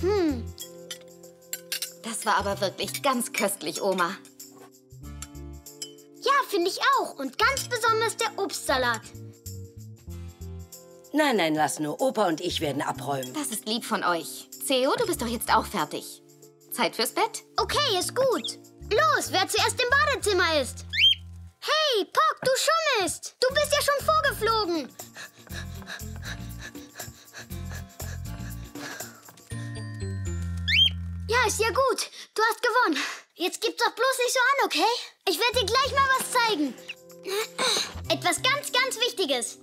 Hm. Das war aber wirklich ganz köstlich, Oma. Ja, finde ich auch. Und ganz besonders der Obstsalat. Nein, nein, lass nur. Opa und ich werden abräumen. Das ist lieb von euch. Theo, du bist doch jetzt auch fertig. Zeit fürs Bett? Okay, ist gut. Los, wer zuerst im Badezimmer ist. Hey, Pock, du schummelst. Du bist ja schon vorgeflogen. Ja, ist ja gut. Du hast gewonnen. Jetzt gib's doch bloß nicht so an, okay? Ich werde dir gleich mal was zeigen. Etwas ganz, ganz Wichtiges.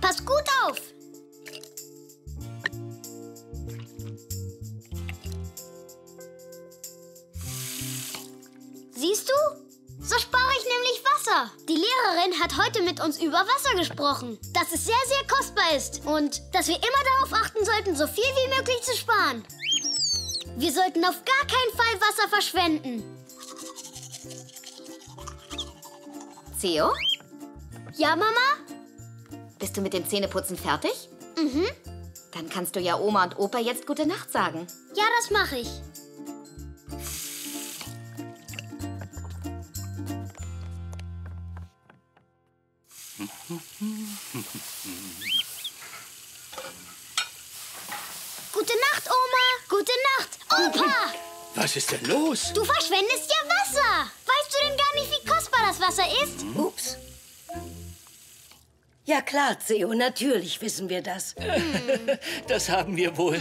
Pass gut auf. Siehst du? So spare ich nämlich Wasser. Die Lehrerin hat heute mit uns über Wasser gesprochen. Dass es sehr, sehr kostbar ist. Und dass wir immer darauf achten sollten, so viel wie möglich zu sparen. Wir sollten auf gar keinen Fall Wasser verschwenden. Theo, Ja, Mama? bist du mit dem Zähneputzen fertig? Mhm. Dann kannst du ja Oma und Opa jetzt gute Nacht sagen. Ja, das mache ich. Opa. Was ist denn los? Du verschwendest ja Wasser. Weißt du denn gar nicht, wie kostbar das Wasser ist? Ups. Ja klar, Theo, natürlich wissen wir das. Das haben wir wohl.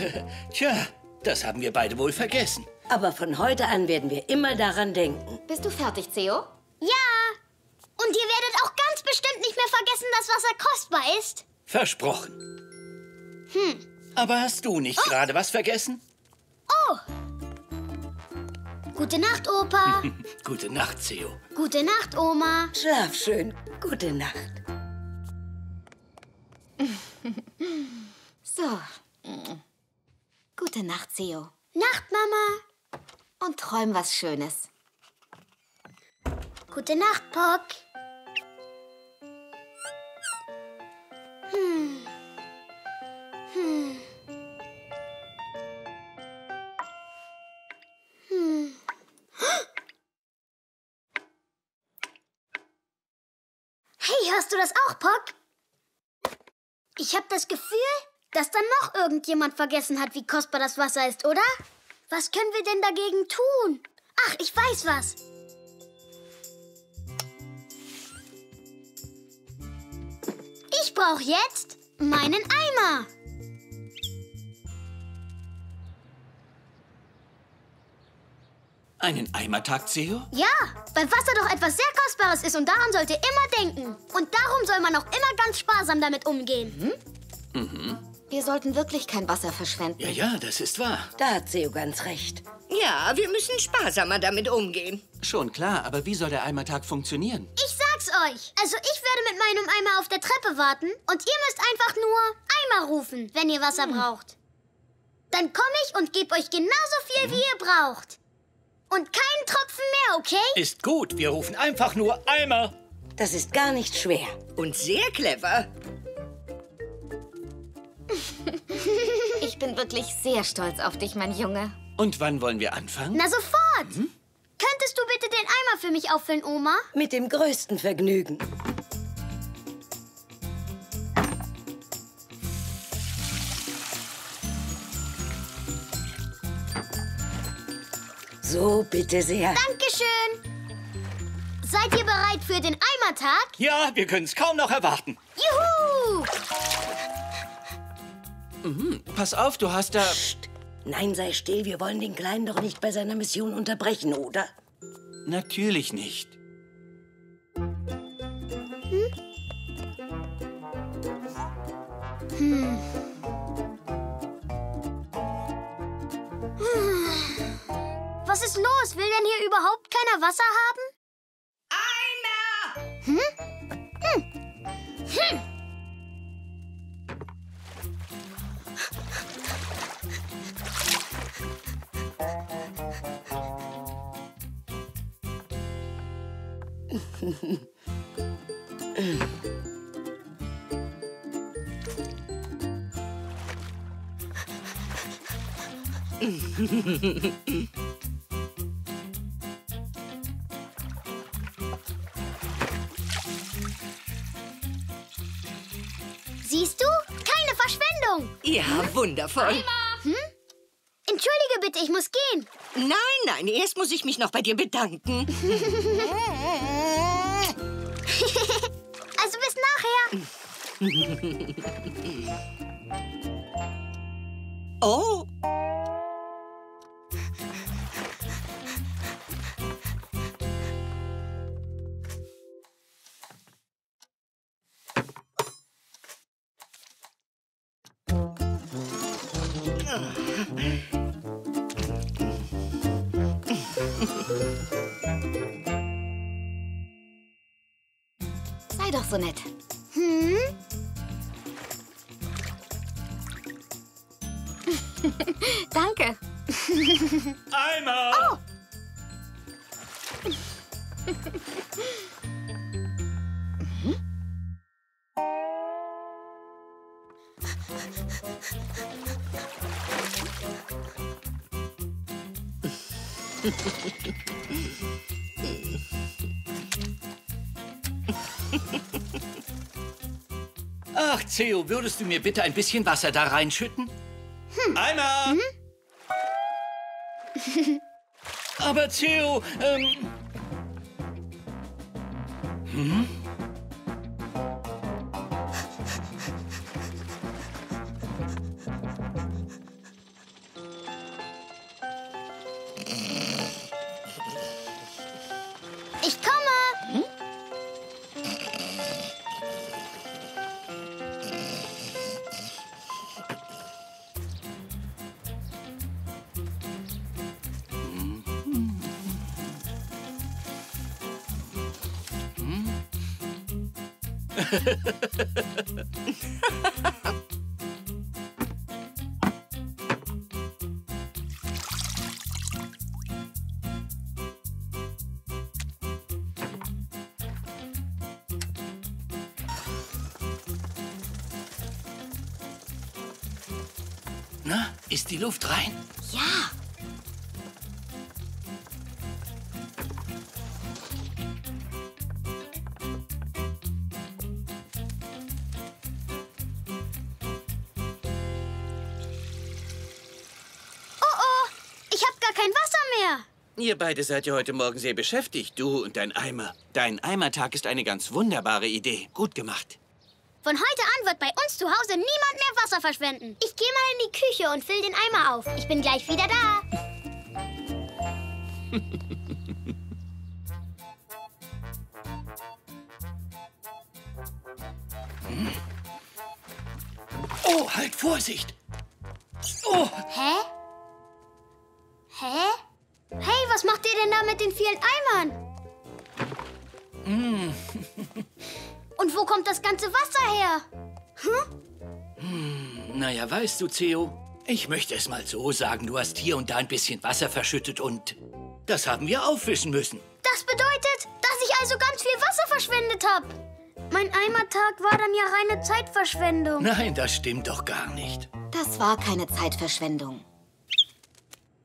Tja, das haben wir beide wohl vergessen. Aber von heute an werden wir immer daran denken. Bist du fertig, Theo? Ja. Und ihr werdet auch ganz bestimmt nicht mehr vergessen, dass Wasser kostbar ist. Versprochen. Hm. Aber hast du nicht gerade was vergessen? Oh. Gute Nacht, Opa. Gute Nacht, Theo. Gute Nacht, Oma. Schlaf schön. Gute Nacht. So. Gute Nacht, Theo. Nacht, Mama. Und träum was Schönes. Gute Nacht, Pock. Hm. Hm. Das auch, Pock? Ich habe das Gefühl, dass dann noch irgendjemand vergessen hat, wie kostbar das Wasser ist, oder? Was können wir denn dagegen tun? Ach, ich weiß was. Ich brauche jetzt meinen Eimer. Einen Eimertag, Theo? Ja, weil Wasser doch etwas sehr Kostbares ist und daran sollte ihr immer denken. Und darum soll man auch immer ganz sparsam damit umgehen. Wir sollten wirklich kein Wasser verschwenden. Ja, ja, das ist wahr. Da hat Theo ganz recht. Ja, wir müssen sparsamer damit umgehen. Schon klar, aber wie soll der Eimertag funktionieren? Ich sag's euch. Also ich werde mit meinem Eimer auf der Treppe warten und ihr müsst einfach nur Eimer rufen, wenn ihr Wasser braucht. Dann komme ich und gebe euch genauso viel, wie ihr braucht. Und keinen Tropfen mehr, okay? Ist gut, wir rufen einfach nur Eimer. Das ist gar nicht schwer. Und sehr clever. Ich bin wirklich sehr stolz auf dich, mein Junge. Und wann wollen wir anfangen? Na sofort. Könntest du bitte den Eimer für mich auffüllen, Oma? Mit dem größten Vergnügen. So, bitte sehr. Dankeschön. Seid ihr bereit für den Eimertag? Ja, wir können es kaum noch erwarten. Juhu! Pass auf, du hast da... Nein, sei still, wir wollen den Kleinen doch nicht bei seiner Mission unterbrechen, oder? Natürlich nicht. Was ist los? Will denn hier überhaupt keiner Wasser haben? Einer! Hm? Hm. Hm. Wundervoll. Entschuldige bitte, ich muss gehen. Nein, nein, erst muss ich mich noch bei dir bedanken. Also bis nachher. Oh, Sei doch so nett. Hm? Danke. Eimer! Ach, Theo, würdest du mir bitte ein bisschen Wasser da reinschütten? Eimer! Aber Theo, ähm... Ich Na, ist die Luft rein? Ja. Oh oh, ich habe gar kein Wasser mehr. Ihr beide seid ja heute Morgen sehr beschäftigt, du und dein Eimer. Dein Eimertag ist eine ganz wunderbare Idee. Gut gemacht. Von heute an wird bei uns zu Hause niemand mehr Wasser verschwenden. Ich gehe mal in die Küche und füll den Eimer auf. Ich bin gleich wieder da. Oh, halt Vorsicht! Oh, Hä? Hä? Hey, was macht ihr denn da mit den vielen Eimern? Und wo kommt das ganze Wasser her? naja, weißt du, Theo, ich möchte es mal so sagen, du hast hier und da ein bisschen Wasser verschüttet und das haben wir aufwischen müssen. Das bedeutet, dass ich also ganz viel Wasser verschwendet habe. Mein Eimertag war dann ja reine Zeitverschwendung. Nein, das stimmt doch gar nicht. Das war keine Zeitverschwendung.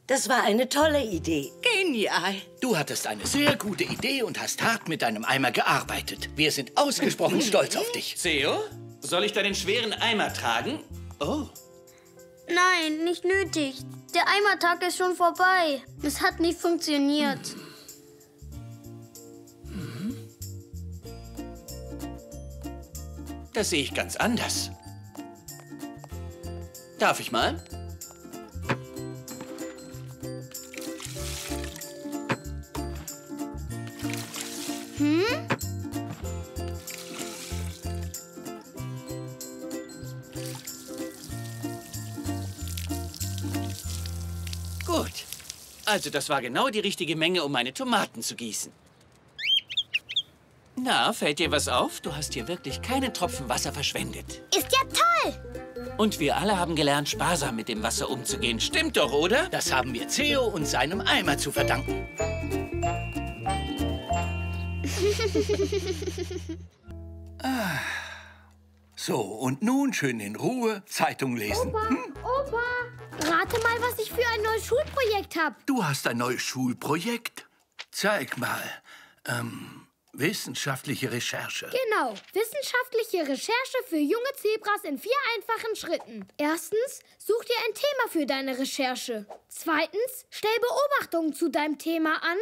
Das war eine tolle Idee. genial. Du hattest eine sehr gute Idee und hast hart mit deinem Eimer gearbeitet. Wir sind ausgesprochen stolz auf dich. Theo, soll ich deinen schweren Eimer tragen? Oh, Nein, nicht nötig. Der Eimertag ist schon vorbei. Es hat nicht funktioniert. das sehe ich ganz anders. Darf ich mal? Gut. Also das war genau die richtige Menge, um meine Tomaten zu gießen. Na, fällt dir was auf? Du hast hier wirklich keinen Tropfen Wasser verschwendet. Ist ja toll. Und wir alle haben gelernt, sparsam mit dem Wasser umzugehen. Stimmt doch, oder? Das haben wir Theo und seinem Eimer zu verdanken. Ah. So, und nun schön in Ruhe Zeitung lesen. Opa, rate mal, was ich für ein neues Schulprojekt habe. Du hast ein neues Schulprojekt? Zeig mal. Ähm, wissenschaftliche Recherche. Genau, wissenschaftliche Recherche für junge Zebras in vier einfachen Schritten. Erstens, such dir ein Thema für deine Recherche. Zweitens, stell Beobachtungen zu deinem Thema an.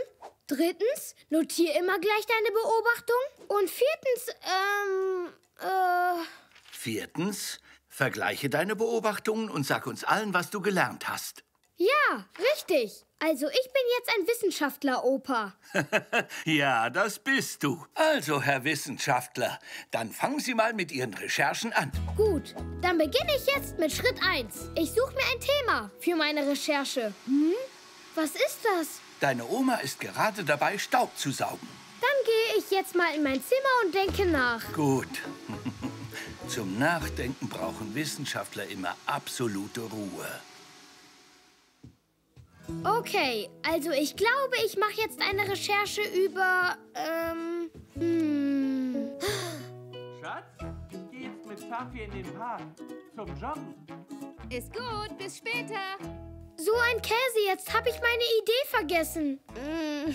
Drittens, notier immer gleich deine Beobachtung. Und viertens, ähm, äh... Viertens, vergleiche deine Beobachtungen und sag uns allen, was du gelernt hast. Ja, richtig. Also ich bin jetzt ein Wissenschaftler, Opa. Ja, das bist du. Also, Herr Wissenschaftler, dann fangen Sie mal mit Ihren Recherchen an. Gut, dann beginne ich jetzt mit Schritt 1. Ich suche mir ein Thema für meine Recherche. Hm? Was ist das? Deine Oma ist gerade dabei, Staub zu saugen. Dann gehe ich jetzt mal in mein Zimmer und denke nach. Gut. Zum Nachdenken brauchen Wissenschaftler immer absolute Ruhe. Okay, also ich glaube, ich mache jetzt eine Recherche über, ähm, hm. Schatz, ich gehe jetzt mit Safi in den Park. Zum Joggen. Ist gut, bis später. So ein Käse, jetzt habe ich meine Idee vergessen. Hm.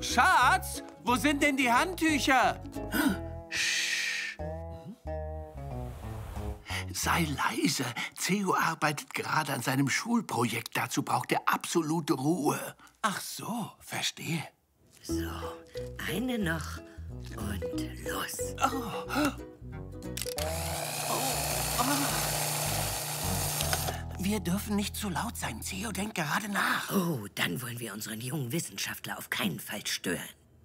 Schatz, wo sind denn die Handtücher? Sei leise. Theo arbeitet gerade an seinem Schulprojekt. Dazu braucht er absolute Ruhe. Ach so, verstehe. So, eine noch und los. Wir dürfen nicht zu laut sein. Theo denkt gerade nach. Oh, dann wollen wir unseren jungen Wissenschaftler auf keinen Fall stören.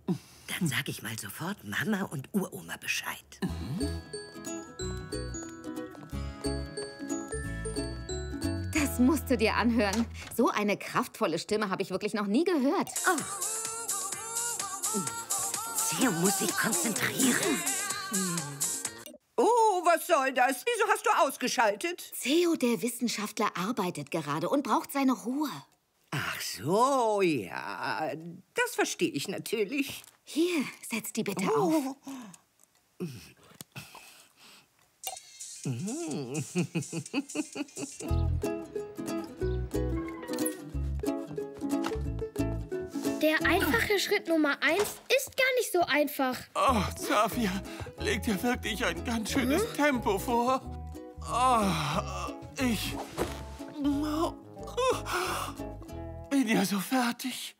Dann sag ich mal sofort Mama und Uroma Bescheid. Das musst du dir anhören. So eine kraftvolle Stimme habe ich wirklich noch nie gehört. Theo muss sich konzentrieren. Oh, was soll das? Wieso hast du ausgeschaltet? Theo, der Wissenschaftler, arbeitet gerade und braucht seine Ruhe. Ach so, ja. Das verstehe ich natürlich. Hier, setz die bitte auf. Der einfache Schritt Nummer 1 ist gar nicht so einfach. Oh, Zafia legt ja wirklich ein ganz schönes Tempo vor. Oh, ich bin ja so fertig.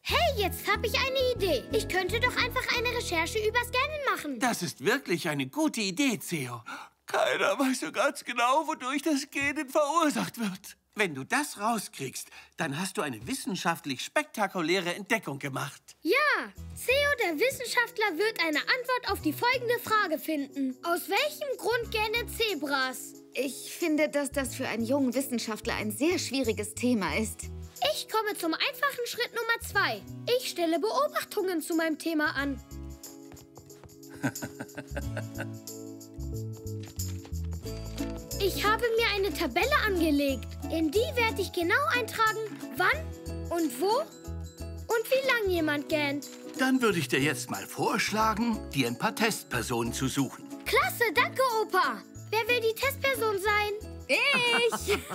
Hey, jetzt habe ich eine Idee. Ich könnte doch einfach eine Recherche über Scannen machen. Das ist wirklich eine gute Idee, Theo. Keiner weiß so ganz genau, wodurch das Genen verursacht wird. Wenn du das rauskriegst, dann hast du eine wissenschaftlich spektakuläre Entdeckung gemacht. Ja, Theo, der Wissenschaftler, wird eine Antwort auf die folgende Frage finden. Aus welchem Grund gähnen Zebras? Ich finde, dass das für einen jungen Wissenschaftler ein sehr schwieriges Thema ist. Ich komme zum einfachen Schritt Nummer 2. Ich stelle Beobachtungen zu meinem Thema an. Ich habe mir eine Tabelle angelegt. In die werde ich genau eintragen, wann und wo und wie lang jemand gähnt. Dann würde ich dir jetzt mal vorschlagen, dir ein paar Testpersonen zu suchen. Klasse, danke, Opa. Wer will die Testperson sein? Ich!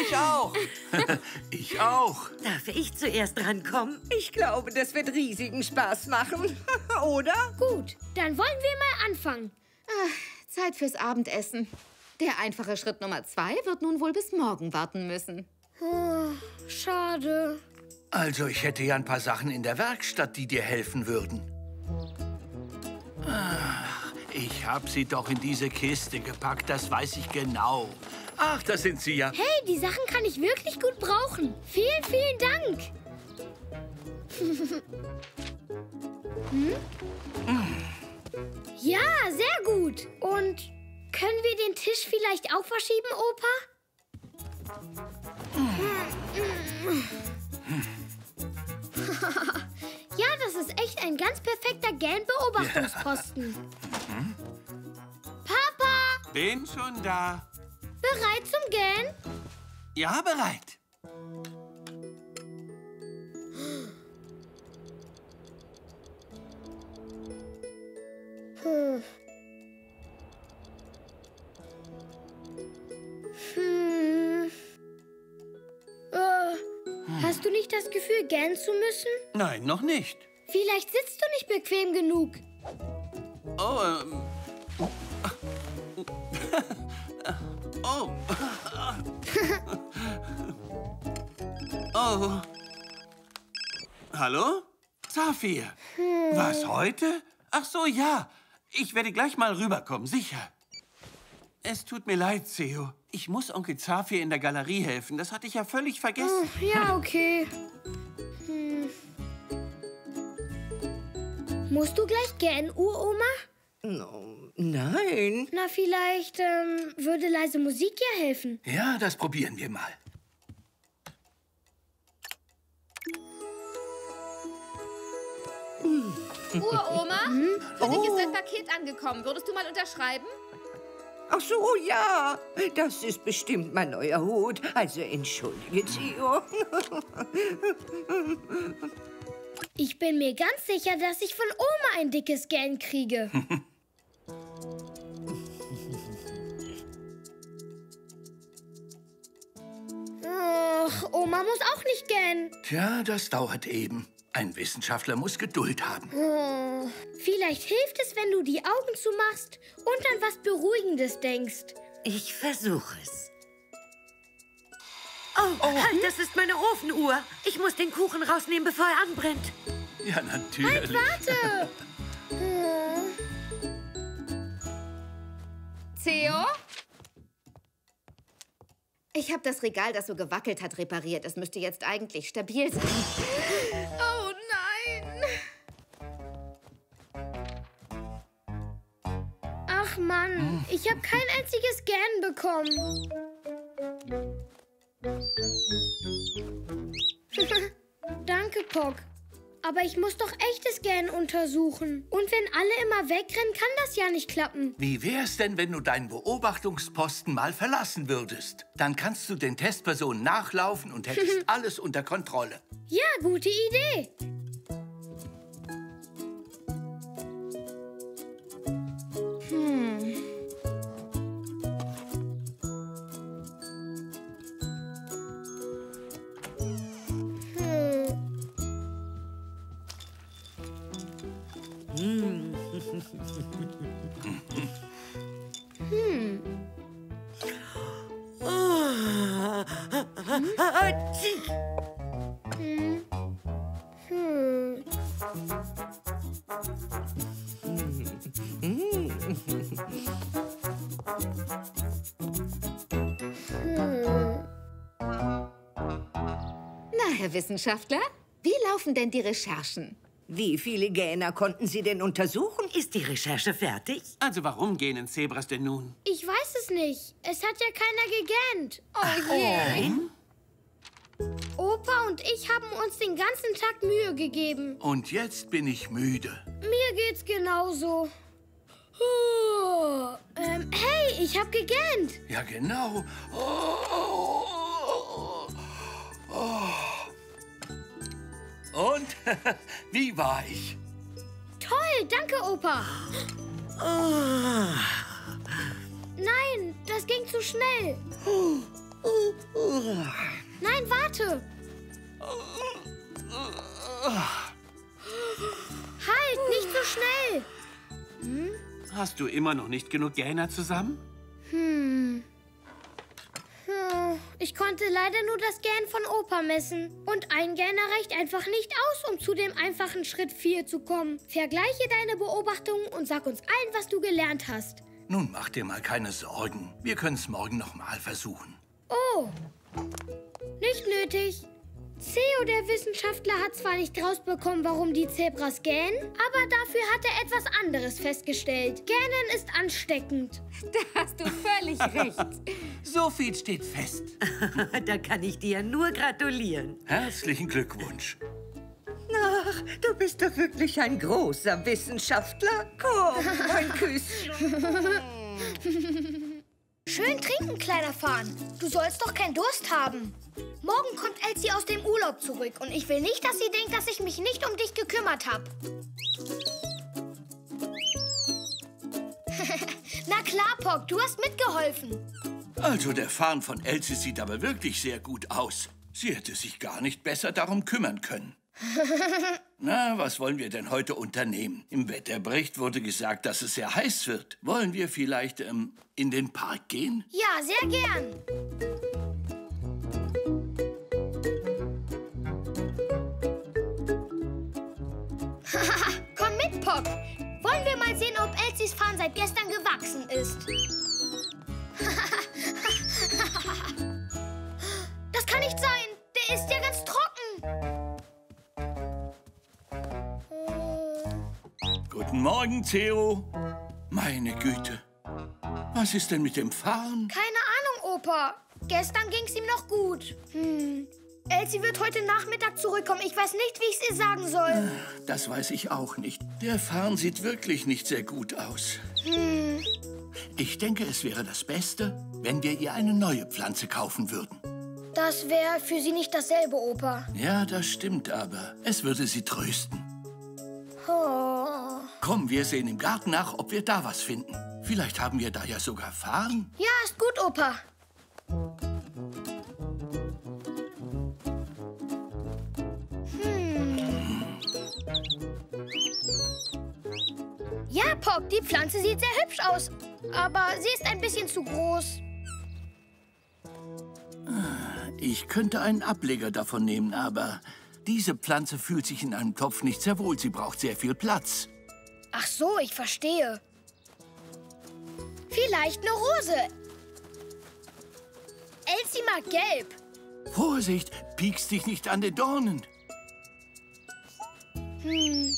Ich auch. Ich auch. Darf ich zuerst rankommen? Ich glaube, das wird riesigen Spaß machen. Oder? Gut, dann wollen wir mal anfangen. Zeit fürs Abendessen. Der einfache Schritt Nummer zwei wird nun wohl bis morgen warten müssen. Oh, schade. Also, ich hätte ja ein paar Sachen in der Werkstatt, die dir helfen würden. Ach, ich hab sie doch in diese Kiste gepackt, das weiß ich genau. Ach, da sind sie ja. Hey, die Sachen kann ich wirklich gut brauchen. Vielen, vielen Dank. hm? Ja, sehr gut. Und können wir den Tisch vielleicht auch verschieben, Opa? ja, das ist echt ein ganz perfekter Gan-Beobachtungsposten. Papa, Bin schon da. bereit zum Gan? Ja, bereit. Hast du nicht das Gefühl, gähnen zu müssen? Nein, noch nicht. Vielleicht sitzt du nicht bequem genug. Oh, ähm. Oh. Oh. Hallo? Zafir. Was, heute? Ach so, ja. Ich werde gleich mal rüberkommen, sicher. Es tut mir leid, Theo. Ich muss Onkel Zafir in der Galerie helfen. Das hatte ich ja völlig vergessen. Ja, okay. Hm. Musst du gleich gähnen, Uroma? No, nein. Na, vielleicht ähm, würde leise Musik ja helfen. Ja, das probieren wir mal. Uroma, für dich ist dein Paket angekommen. Würdest du mal unterschreiben? Ach so, ja. Das ist bestimmt mein neuer Hut. Also entschuldige, Theo. Ich bin mir ganz sicher, dass ich von Oma ein dickes Gähnen kriege. Ach, Oma muss auch nicht gähnen. Tja, das dauert eben. Ein Wissenschaftler muss Geduld haben. Oh, vielleicht hilft es, wenn du die Augen zumachst und an was Beruhigendes denkst. Ich versuche es. Oh, halt, das ist meine Ofenuhr. Ich muss den Kuchen rausnehmen, bevor er anbrennt. Ja, natürlich. Warte! Oh. Theo? Ich habe das Regal, das so gewackelt hat, repariert. Es müsste jetzt eigentlich stabil sein. Oh nein! Ach Mann, ich habe kein einziges Gähnen bekommen. Danke, Pock. Aber ich muss doch echtes Gähnen untersuchen. Und wenn alle immer wegrennen, kann das ja nicht klappen. Wie wär's denn, wenn du deinen Beobachtungsposten mal verlassen würdest? Dann kannst du den Testpersonen nachlaufen und hättest alles unter Kontrolle. Ja, gute Idee. Wissenschaftler, wie laufen denn die Recherchen? Wie viele Gähner konnten Sie denn untersuchen? Ist die Recherche fertig? Also warum gähnen Zebras denn nun? Ich weiß es nicht. Es hat ja keiner gegähnt. Oh je. Opa und ich haben uns den ganzen Tag Mühe gegeben. Und jetzt bin ich müde. Mir geht's genauso. Oh, ähm, hey, ich hab gegähnt. Ja, genau. Oh, oh. Und wie war ich? Toll, danke, Opa. Nein, das ging zu schnell. Nein, warte. Halt, nicht so schnell. Hast du immer noch nicht genug Gähner zusammen? Hm. Ich konnte leider nur das Gähnen von Opa messen. Und ein Gähner reicht einfach nicht aus, um zu dem einfachen Schritt 4 zu kommen. Vergleiche deine Beobachtungen und sag uns allen, was du gelernt hast. Nun mach dir mal keine Sorgen. Wir können es morgen noch mal versuchen. Oh, nicht nötig. Theo, der Wissenschaftler, hat zwar nicht rausbekommen, warum die Zebras gähnen, aber dafür hat er etwas anderes festgestellt. Gähnen ist ansteckend. Da hast du völlig recht. So viel steht fest. da kann ich dir nur gratulieren. Herzlichen Glückwunsch. Ach, du bist doch wirklich ein großer Wissenschaftler. Komm, ein Küsschen. Schön trinken, kleiner Fahn. Du sollst doch keinen Durst haben. Morgen kommt Elsie aus dem Urlaub zurück und ich will nicht, dass sie denkt, dass ich mich nicht um dich gekümmert habe. Na klar, Pock, du hast mitgeholfen. Also der Farn von Elsie sieht aber wirklich sehr gut aus. Sie hätte sich gar nicht besser darum kümmern können. Na, was wollen wir denn heute unternehmen? Im Wetterbericht wurde gesagt, dass es sehr heiß wird. Wollen wir vielleicht ähm, in den Park gehen? Ja, sehr gern. Pop. Wollen wir mal sehen, ob Elsies Fahren seit gestern gewachsen ist. Das kann nicht sein. Der ist ja ganz trocken. Guten Morgen, Theo. Meine Güte. Was ist denn mit dem Fahren? Keine Ahnung, Opa. Gestern ging's ihm noch gut. Hm. Elsie wird heute Nachmittag zurückkommen. Ich weiß nicht, wie ich es ihr sagen soll. Das weiß ich auch nicht. Der Farn sieht wirklich nicht sehr gut aus. Ich denke, es wäre das Beste, wenn wir ihr eine neue Pflanze kaufen würden. Das wäre für sie nicht dasselbe, Opa. Ja, das stimmt aber. Es würde sie trösten. Oh. Komm, wir sehen im Garten nach, ob wir da was finden. Vielleicht haben wir da ja sogar Farn. Ja, ist gut, Opa. Ja, Pop, die Pflanze sieht sehr hübsch aus. Aber sie ist ein bisschen zu groß. Ich könnte einen Ableger davon nehmen, aber diese Pflanze fühlt sich in einem Topf nicht sehr wohl. Sie braucht sehr viel Platz. Ach so, ich verstehe. Vielleicht eine Rose. Elsie mag gelb. Vorsicht, piekst dich nicht an den Dornen. Hm.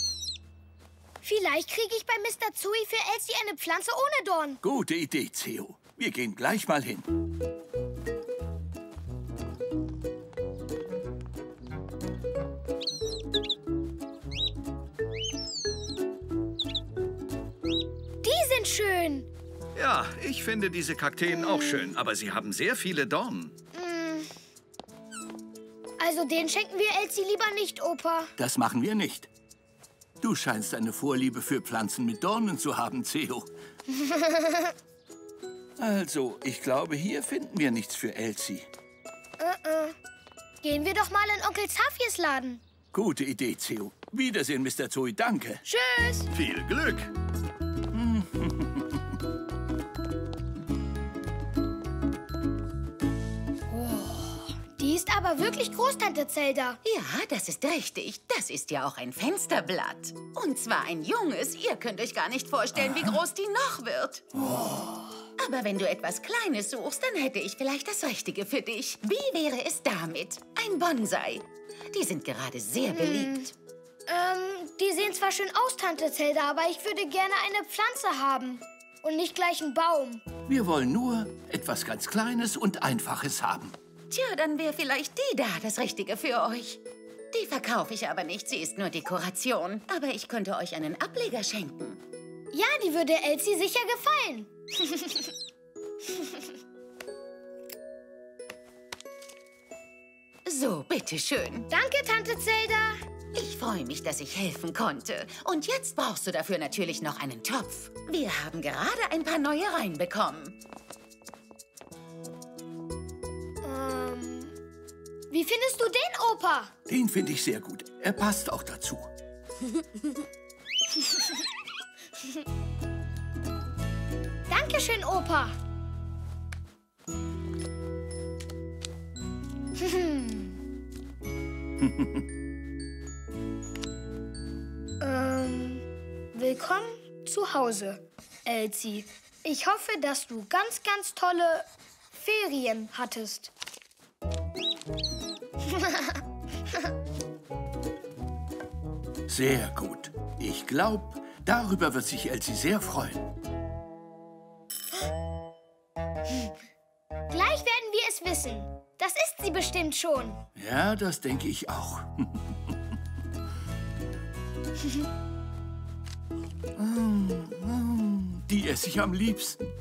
Vielleicht kriege ich bei Mr. Zui für Elsie eine Pflanze ohne Dorn. Gute Idee, Theo. Wir gehen gleich mal hin. Die sind schön. Ja, ich finde diese Kakteen auch schön, aber sie haben sehr viele Dornen. Also den schenken wir Elsie lieber nicht, Opa. Das machen wir nicht. Du scheinst eine Vorliebe für Pflanzen mit Dornen zu haben, Theo. Also, ich glaube, hier finden wir nichts für Elsie. Gehen wir doch mal in Onkel Zafirs Laden. Gute Idee, Theo. Wiedersehen, Mr. Zoe, danke. Tschüss. Viel Glück! Aber wirklich groß, Tante Zelda. Ja, das ist richtig. Das ist ja auch ein Fensterblatt. Und zwar ein junges. Ihr könnt euch gar nicht vorstellen, wie groß die noch wird. Aber wenn du etwas Kleines suchst, dann hätte ich vielleicht das Richtige für dich. Wie wäre es damit? Ein Bonsai. Die sind gerade sehr beliebt. Ähm, die sehen zwar schön aus, Tante Zelda, aber ich würde gerne eine Pflanze haben. Und nicht gleich einen Baum. Wir wollen nur etwas ganz Kleines und Einfaches haben. Tja, dann wäre vielleicht die da das Richtige für euch. Die verkaufe ich aber nicht, sie ist nur Dekoration. Aber ich könnte euch einen Ableger schenken. Ja, die würde Elsie sicher gefallen. So, bitteschön. Danke, Tante Zelda. Ich freue mich, dass ich helfen konnte. Und jetzt brauchst du dafür natürlich noch einen Topf. Wir haben gerade ein paar neue reinbekommen. Ähm, wie findest du den, Opa? Den finde ich sehr gut. Er passt auch dazu. Dankeschön, Opa. ähm, willkommen zu Hause, Elsie. Ich hoffe, dass du ganz, ganz tolle Ferien hattest. Sehr gut. Ich glaube, darüber wird sich Elsie sehr freuen. Gleich werden wir es wissen. Das ist sie bestimmt schon. Ja, das denke ich auch. Die esse ich am liebsten.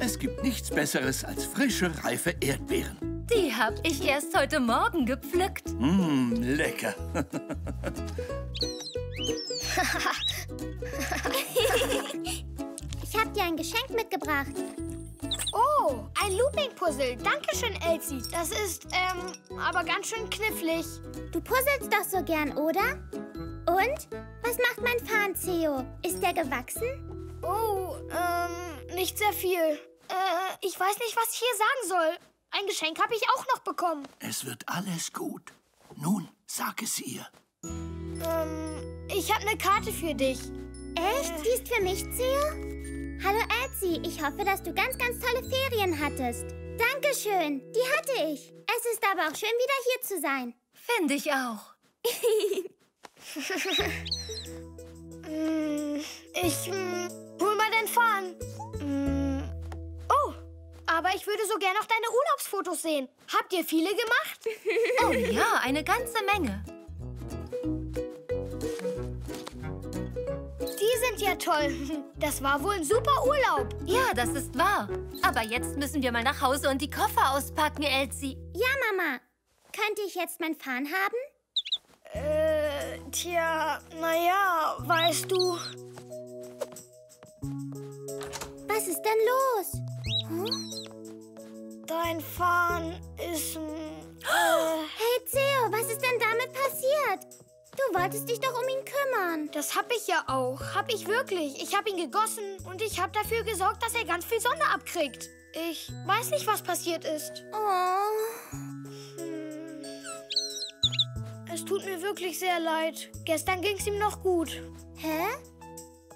Es gibt nichts Besseres als frische, reife Erdbeeren. Die habe ich erst heute Morgen gepflückt. Mmm, lecker. Ich habe dir ein Geschenk mitgebracht. Oh, ein Looping-Puzzle. Dankeschön, Elsie. Das ist, ähm, aber ganz schön knifflig. Du puzzelst doch so gern, oder? Und? Was macht mein Fahnen, Theo? Ist der gewachsen? Oh, ähm, nicht sehr viel. Äh, ich weiß nicht, was ich hier sagen soll. Ein Geschenk habe ich auch noch bekommen. Es wird alles gut. Nun, sag es ihr. Ähm, ich habe eine Karte für dich. Echt? Die ist für mich, Theo? Hallo, Elsie. Ich hoffe, dass du ganz, ganz tolle Ferien hattest. Dankeschön. Die hatte ich. Es ist aber auch schön, wieder hier zu sein. Finde ich auch. Mm, ich mm, hol mal den Fahnen. Mm, oh, aber ich würde so gern noch deine Urlaubsfotos sehen. Habt ihr viele gemacht? Oh ja, eine ganze Menge. Die sind ja toll. Das war wohl ein super Urlaub. Ja, das ist wahr. Aber jetzt müssen wir mal nach Hause und die Koffer auspacken, Elsie. Ja, Mama. Könnte ich jetzt mein Fahnen haben? Äh, tja, naja, weißt du. Was ist denn los? Hm? Dein Fahnen ist. Äh... Hey, Theo, was ist denn damit passiert? Du wolltest dich doch um ihn kümmern. Das hab ich ja auch. Hab ich wirklich. Ich hab ihn gegossen und ich hab dafür gesorgt, dass er ganz viel Sonne abkriegt. Ich weiß nicht, was passiert ist. Oh. Hm. Es tut mir wirklich sehr leid. Gestern ging's ihm noch gut. Hä?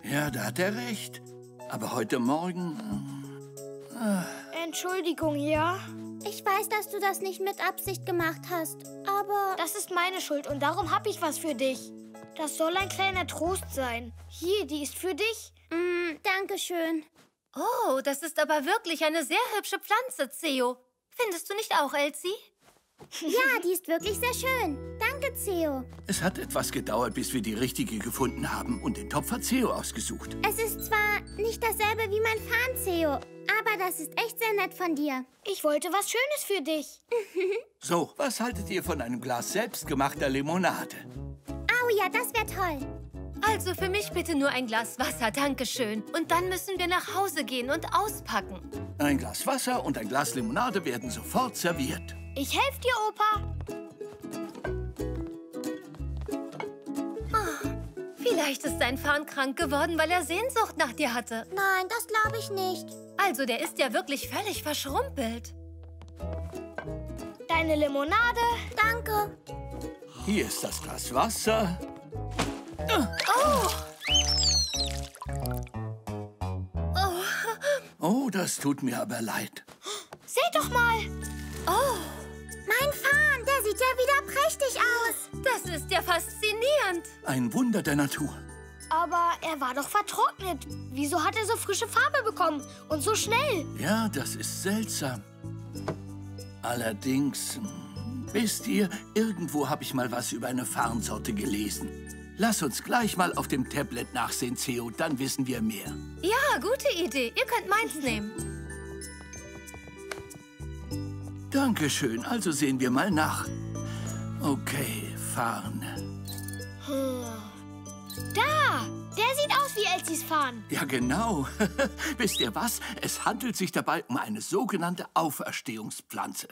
Ja, da hat er recht. Aber heute Morgen... Äh. Entschuldigung, ja? Ich weiß, dass du das nicht mit Absicht gemacht hast, aber... Das ist meine Schuld und darum habe ich was für dich. Das soll ein kleiner Trost sein. Hier, die ist für dich. Mm, Dankeschön. Oh, das ist aber wirklich eine sehr hübsche Pflanze, Theo. Findest du nicht auch, Elsie? Ja, die ist wirklich sehr schön. Danke, Theo. Es hat etwas gedauert, bis wir die richtige gefunden haben. Und den Topf hat Theo ausgesucht. Es ist zwar nicht dasselbe wie mein Fahnen, Theo, aber das ist echt sehr nett von dir. Ich wollte was Schönes für dich. so, was haltet ihr von einem Glas selbstgemachter Limonade? Oh ja, das wäre toll. Also für mich bitte nur ein Glas Wasser, Dankeschön. Und dann müssen wir nach Hause gehen und auspacken. Ein Glas Wasser und ein Glas Limonade werden sofort serviert. Ich helfe dir, Opa. Vielleicht ist sein Fahn krank geworden, weil er Sehnsucht nach dir hatte. Nein, das glaube ich nicht. Also, der ist ja wirklich völlig verschrumpelt. Deine Limonade. Danke. Hier ist das Glas Wasser. Oh! Oh, oh das tut mir aber leid. Seht doch mal. Oh! Mein Fahnen, der sieht ja wieder prächtig aus. Das ist ja faszinierend. Ein Wunder der Natur. Aber er war doch vertrocknet. Wieso hat er so frische Farbe bekommen und so schnell? Ja, das ist seltsam. Allerdings, wisst ihr, irgendwo habe ich mal was über eine Farnsorte gelesen. Lass uns gleich mal auf dem Tablet nachsehen, Theo, dann wissen wir mehr. Ja, gute Idee. Ihr könnt meins nehmen. Dankeschön, also sehen wir mal nach. Okay, Farn. Der sieht aus wie Elsies Fahnen. Ja, genau. Wisst ihr was? Es handelt sich dabei um eine sogenannte Auferstehungspflanze.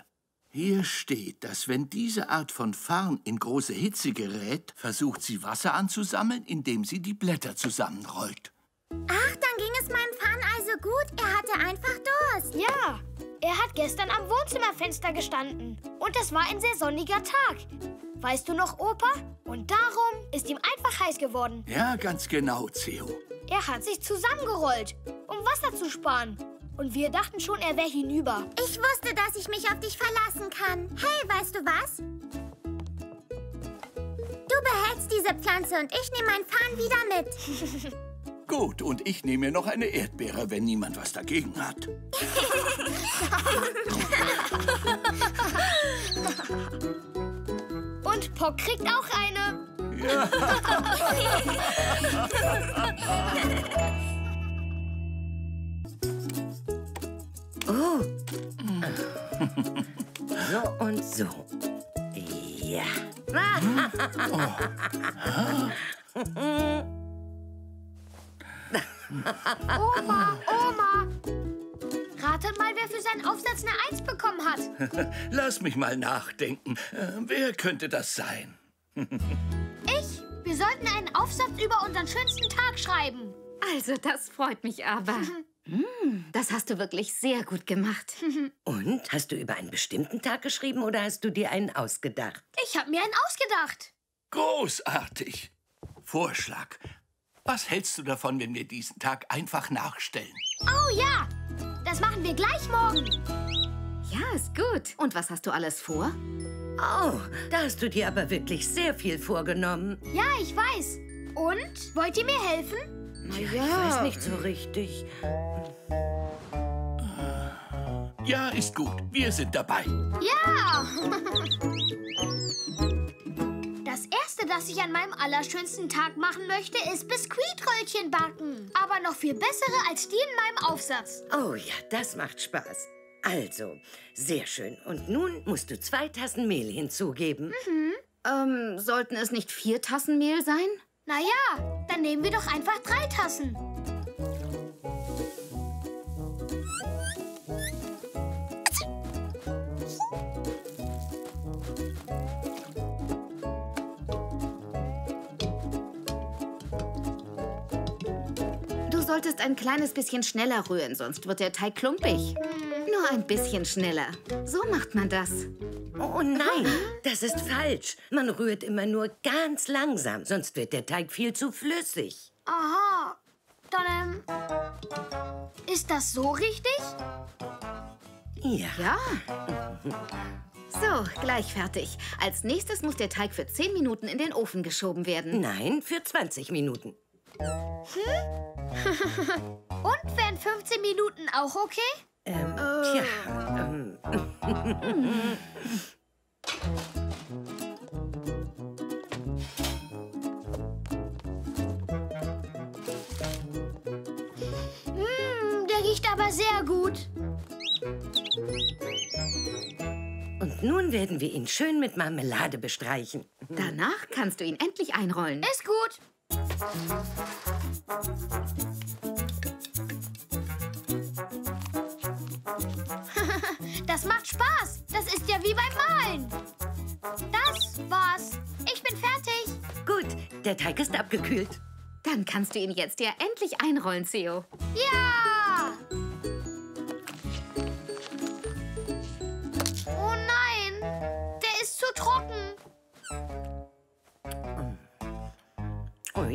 Hier steht, dass wenn diese Art von Farn in große Hitze gerät, versucht sie Wasser anzusammeln, indem sie die Blätter zusammenrollt. Ach, dann ging es meinem Fahnen also gut. Er hatte einfach Durst. Ja, er hat gestern am Wohnzimmerfenster gestanden. Und es war ein sehr sonniger Tag. Weißt du noch, Opa? Und darum ist ihm einfach heiß geworden. Ja, ganz genau, Theo. Er hat sich zusammengerollt, um Wasser zu sparen. Und wir dachten schon, er wäre hinüber. Ich wusste, dass ich mich auf dich verlassen kann. Hey, weißt du was? Du behältst diese Pflanze und ich nehme meinen Fahnen wieder mit. Gut, und ich nehme mir noch eine Erdbeere, wenn niemand was dagegen hat. Und Pock kriegt auch eine. Ja. oh. So und so. Ja. Oma, Oma. Ratet mal, wer für seinen Aufsatz eine Eins bekommen hat. Lass mich mal nachdenken. Äh, wer könnte das sein? Ich? Wir sollten einen Aufsatz über unseren schönsten Tag schreiben. Also, das freut mich aber. Hm, das hast du wirklich sehr gut gemacht. Und? Hast du über einen bestimmten Tag geschrieben oder hast du dir einen ausgedacht? Ich habe mir einen ausgedacht. Großartig. Vorschlag. Was hältst du davon, wenn wir diesen Tag einfach nachstellen? Oh ja, das machen wir gleich morgen. Ja, ist gut. Und was hast du alles vor? Oh, da hast du dir aber wirklich sehr viel vorgenommen. Ja, ich weiß. Und? Wollt ihr mir helfen? Na ja. Ich weiß nicht so richtig. Ja, ist gut. Wir sind dabei. Ja! Das Erste, das ich an meinem allerschönsten Tag machen möchte, ist Biskuitröllchen backen. Aber noch viel bessere als die in meinem Aufsatz. Oh ja, das macht Spaß. Also, sehr schön. Und nun musst du zwei Tassen Mehl hinzugeben. Mhm. Ähm, sollten es nicht vier Tassen Mehl sein? Na ja, dann nehmen wir doch einfach drei Tassen. Solltest ein kleines bisschen schneller rühren, sonst wird der Teig klumpig. Nur ein bisschen schneller. So macht man das. Oh nein, das ist falsch. Man rührt immer nur ganz langsam, sonst wird der Teig viel zu flüssig. Aha, dann ähm, ist das so richtig? Ja. Ja. So, gleich fertig. Als nächstes muss der Teig für 10 Minuten in den Ofen geschoben werden. Nein, für 20 Minuten. Hm? Und wären 15 Minuten auch okay? Ähm, tja, ähm. Mmh, der riecht aber sehr gut. Und nun werden wir ihn schön mit Marmelade bestreichen. Danach kannst du ihn endlich einrollen. Ist gut. das macht Spaß. Das ist ja wie beim Malen. Das war's. Ich bin fertig. Gut, der Teig ist abgekühlt. Dann kannst du ihn jetzt ja endlich einrollen, Theo. Ja!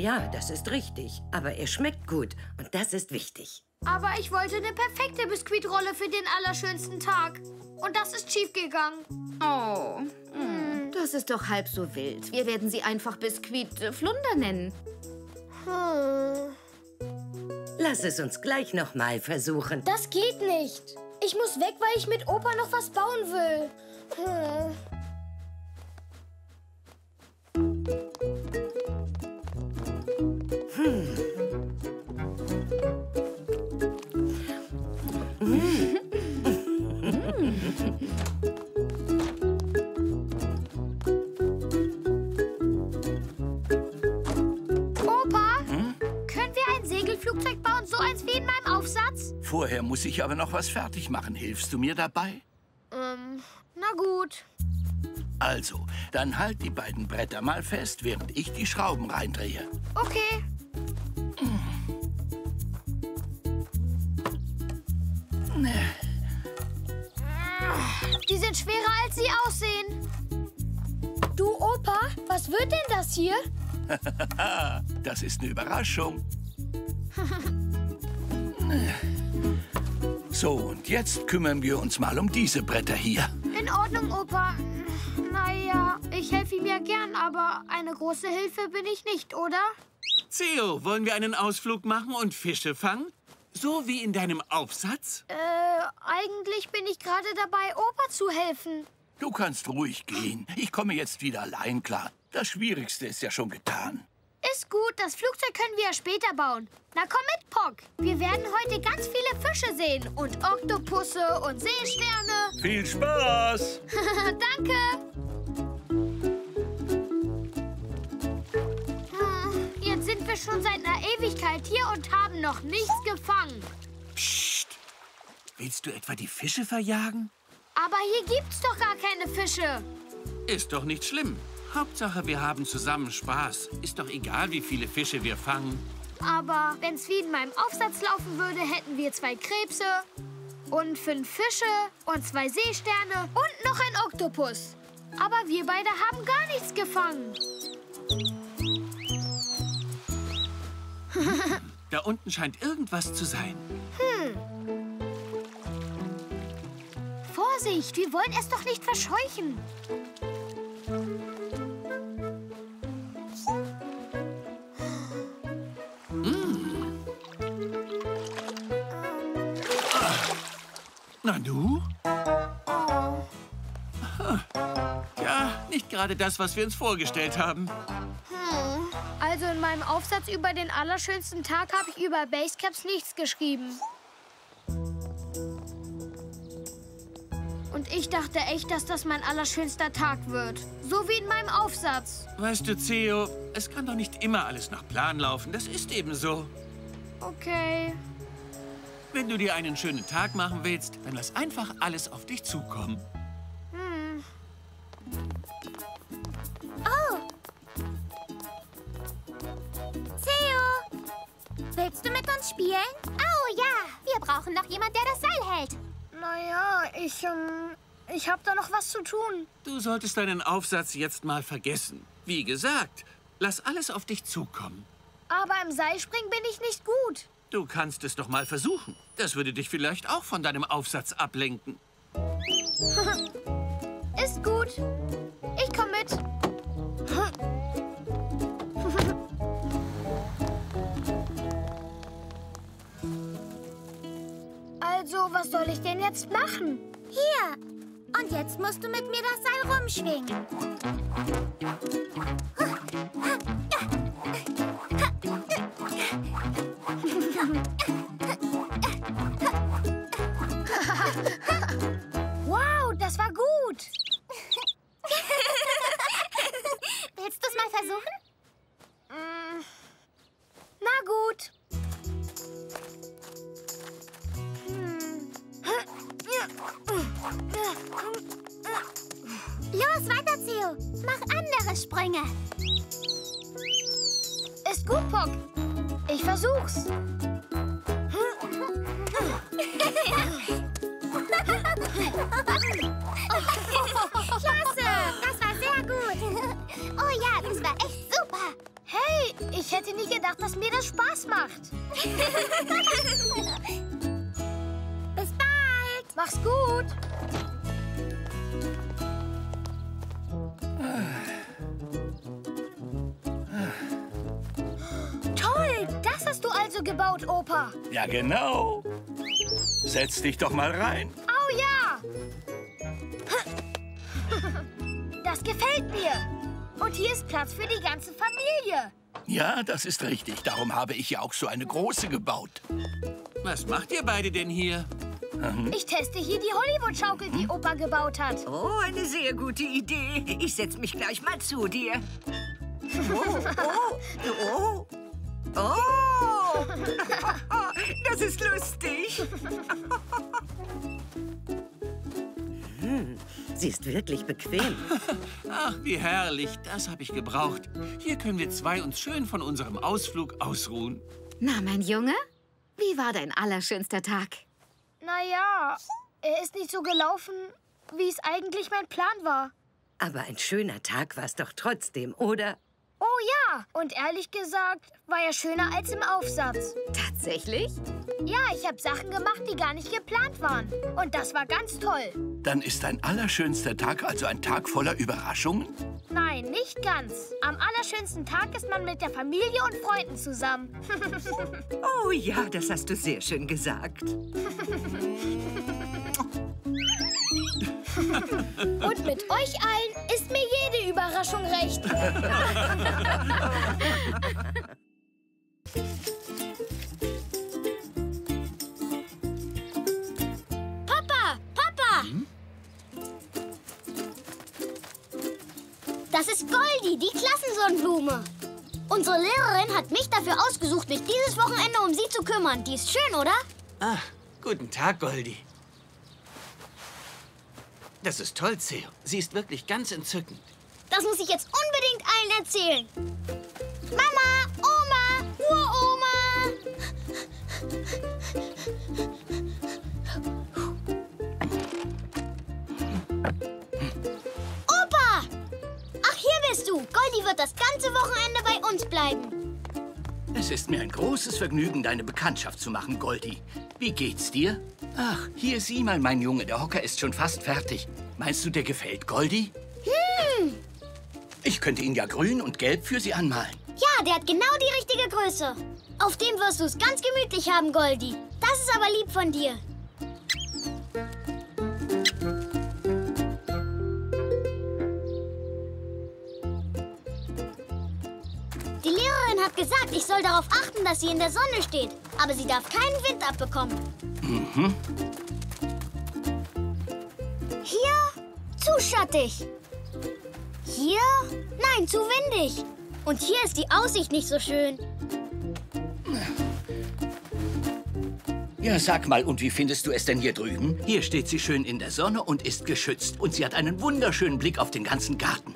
Ja, das ist richtig. Aber er schmeckt gut und das ist wichtig. Aber ich wollte eine perfekte Biskuitrolle für den allerschönsten Tag. Und das ist schiefgegangen. Oh, hm. das ist doch halb so wild. Wir werden sie einfach Biskuit äh, Flunder nennen. Hm. Lass es uns gleich noch mal versuchen. Das geht nicht. Ich muss weg, weil ich mit Opa noch was bauen will. Hm. Vorher muss ich aber noch was fertig machen. Hilfst du mir dabei? Ähm, na gut. Also, dann halt die beiden Bretter mal fest, während ich die Schrauben reindrehe. Okay. Die sind schwerer, als sie aussehen. Du, Opa, was wird denn das hier? das ist eine Überraschung. So, und jetzt kümmern wir uns mal um diese Bretter hier. In Ordnung, Opa. Naja, ich helfe ihm ja gern, aber eine große Hilfe bin ich nicht, oder? Theo, wollen wir einen Ausflug machen und Fische fangen? So wie in deinem Aufsatz? Äh, eigentlich bin ich gerade dabei, Opa zu helfen. Du kannst ruhig gehen. Ich komme jetzt wieder allein klar. Das Schwierigste ist ja schon getan. Ist gut, das Flugzeug können wir ja später bauen. Na komm mit, Pock. Wir werden heute ganz viele Fische sehen und Oktopusse und Seesterne. Viel Spaß! Danke. Hm, Jetzt sind wir schon seit einer Ewigkeit hier und haben noch nichts gefangen. Psst! Willst du etwa die Fische verjagen? Aber hier gibt's doch gar keine Fische. Ist doch nicht schlimm. Hauptsache, wir haben zusammen Spaß. Ist doch egal, wie viele Fische wir fangen. Aber wenn's wie in meinem Aufsatz laufen würde, hätten wir zwei Krebse und fünf Fische und zwei Seesterne und noch ein Oktopus. Aber wir beide haben gar nichts gefangen. Da unten scheint irgendwas zu sein. Hm. Vorsicht, wir wollen es doch nicht verscheuchen. Gerade das, was wir uns vorgestellt haben. Hm. Also in meinem Aufsatz über den allerschönsten Tag habe ich über Basecaps nichts geschrieben. Und ich dachte echt, dass das mein allerschönster Tag wird. So wie in meinem Aufsatz. Weißt du, Theo, es kann doch nicht immer alles nach Plan laufen. Das ist eben so. Okay. Wenn du dir einen schönen Tag machen willst, dann lass einfach alles auf dich zukommen. Ich habe da noch was zu tun. Du solltest deinen Aufsatz jetzt mal vergessen. Wie gesagt, lass alles auf dich zukommen. Aber im Seilspringen bin ich nicht gut. Du kannst es doch mal versuchen. Das würde dich vielleicht auch von deinem Aufsatz ablenken. Ist gut. Ich komme mit. Also, was soll ich denn jetzt machen? Hier. Und jetzt musst du mit mir das Seil rumschwingen. Ja, genau. Setz dich doch mal rein. Oh ja. Das gefällt mir. Und hier ist Platz für die ganze Familie. Ja, das ist richtig. Darum habe ich ja auch so eine große gebaut. Was macht ihr beide denn hier? Ich teste hier die Hollywood-Schaukel, die Opa gebaut hat. Oh, eine sehr gute Idee. Ich setze mich gleich mal zu dir. Oh, oh, oh. Oh! Das ist lustig. Hm, sie ist wirklich bequem. Ach, wie herrlich. Das habe ich gebraucht. Hier können wir zwei uns schön von unserem Ausflug ausruhen. Na, mein Junge, wie war dein allerschönster Tag? Naja, er ist nicht so gelaufen, wie es eigentlich mein Plan war. Aber ein schöner Tag war es doch trotzdem, oder? Ja, und ehrlich gesagt, war er schöner als im Aufsatz. Tatsächlich? Ja, ich habe Sachen gemacht, die gar nicht geplant waren. Und das war ganz toll. Dann ist dein allerschönster Tag also ein Tag voller Überraschungen? Nein, nicht ganz. Am allerschönsten Tag ist man mit der Familie und Freunden zusammen. Oh ja, das hast du sehr schön gesagt. und mit euch allen ist mir jede Überraschung recht. Papa, Papa! Das ist Goldi, die Klassensonnenblume. Unsere Lehrerin hat mich dafür ausgesucht, mich dieses Wochenende um sie zu kümmern. Die ist schön, oder? Ah, guten Tag, Goldi. Das ist toll, Theo. Sie ist wirklich ganz entzückend. Das muss ich jetzt unbedingt allen erzählen. Mama, Oma, Uroma. Opa! Ach, hier bist du. Goldie wird das ganze Wochenende bei uns bleiben. Es ist mir ein großes Vergnügen, deine Bekanntschaft zu machen, Goldie. Wie geht's dir? Ach, hier sieh mal, mein Junge, der Hocker ist schon fast fertig. Meinst du, der gefällt Goldie? Hm. Ich könnte ihn ja grün und gelb für sie anmalen. Ja, der hat genau die richtige Größe. Auf dem wirst du es ganz gemütlich haben, Goldie. Das ist aber lieb von dir. Lehrerin hat gesagt, ich soll darauf achten, dass sie in der Sonne steht. Aber sie darf keinen Wind abbekommen. Mhm. Hier zu schattig. Hier? Nein, zu windig. Und hier ist die Aussicht nicht so schön. Ja, sag mal, und wie findest du es denn hier drüben? Hier steht sie schön in der Sonne und ist geschützt. Und sie hat einen wunderschönen Blick auf den ganzen Garten.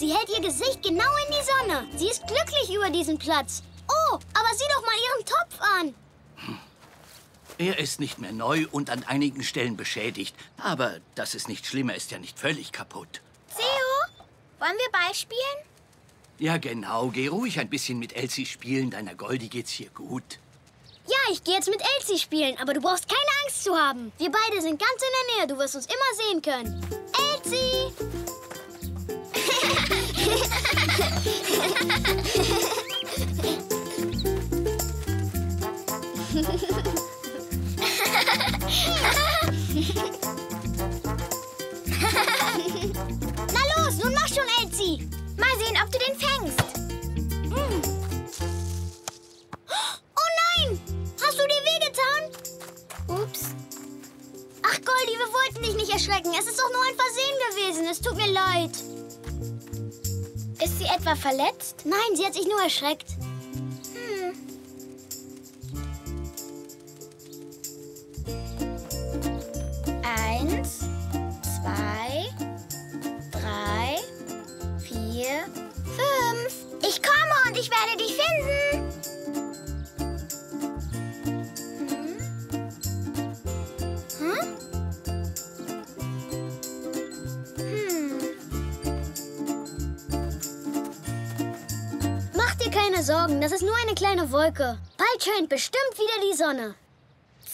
Sie hält ihr Gesicht genau in die Sonne. Sie ist glücklich über diesen Platz. Oh, aber sieh doch mal ihren Topf an. Er ist nicht mehr neu und an einigen Stellen beschädigt. Aber das ist nicht schlimm, er ist ja nicht völlig kaputt. Theo, wollen wir Ball spielen? Ja, genau. Geh ruhig ein bisschen mit Elsie spielen. Deiner Goldie geht's hier gut. Ja, ich gehe jetzt mit Elsie spielen, aber du brauchst keine Angst zu haben. Wir beide sind ganz in der Nähe. Du wirst uns immer sehen können. Elsie! Na los, nun mach schon, Elsie. Mal sehen, ob du den fängst. Hm. Oh nein! Hast du dir wehgetan? Ups. Ach, Goldie, wir wollten dich nicht erschrecken. Es ist doch nur ein Versehen gewesen. Es tut mir leid. Ist sie etwa verletzt? Nein, sie hat sich nur erschreckt. Hm. Eins, zwei, drei, vier, fünf. Ich komme und ich werde dich finden. Das ist nur eine kleine Wolke. Bald scheint bestimmt wieder die Sonne.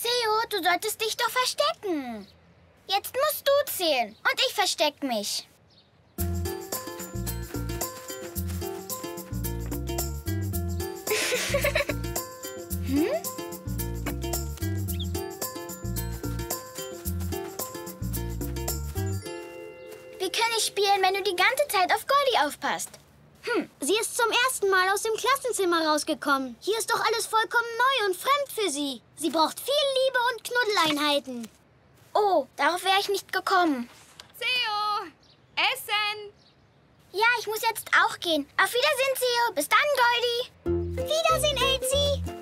Theo, du solltest dich doch verstecken. Jetzt musst du zählen und ich versteck mich. hm? Wie kann ich spielen, wenn du die ganze Zeit auf Goldie aufpasst? Sie ist zum ersten Mal aus dem Klassenzimmer rausgekommen. Hier ist doch alles vollkommen neu und fremd für sie. Sie braucht viel Liebe und Knuddeleinheiten. Oh, darauf wäre ich nicht gekommen. Theo, Essen! Ja, ich muss jetzt auch gehen. Auf Wiedersehen, Theo. Bis dann, Goldie. Wiedersehen, Elsie.